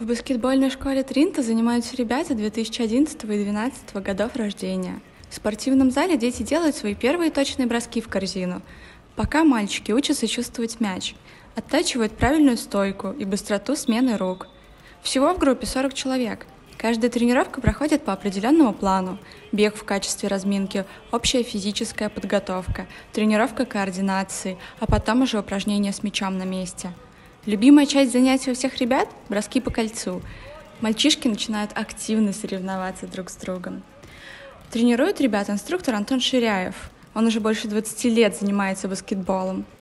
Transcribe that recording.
В баскетбольной школе Тринта занимаются ребята 2011 и 2012 годов рождения. В спортивном зале дети делают свои первые точные броски в корзину. Пока мальчики учатся чувствовать мяч, оттачивают правильную стойку и быстроту смены рук. Всего в группе 40 человек. Каждая тренировка проходит по определенному плану. Бег в качестве разминки, общая физическая подготовка, тренировка координации, а потом уже упражнения с мячом на месте – Любимая часть занятий у всех ребят – броски по кольцу. Мальчишки начинают активно соревноваться друг с другом. Тренирует ребят инструктор Антон Ширяев. Он уже больше 20 лет занимается баскетболом.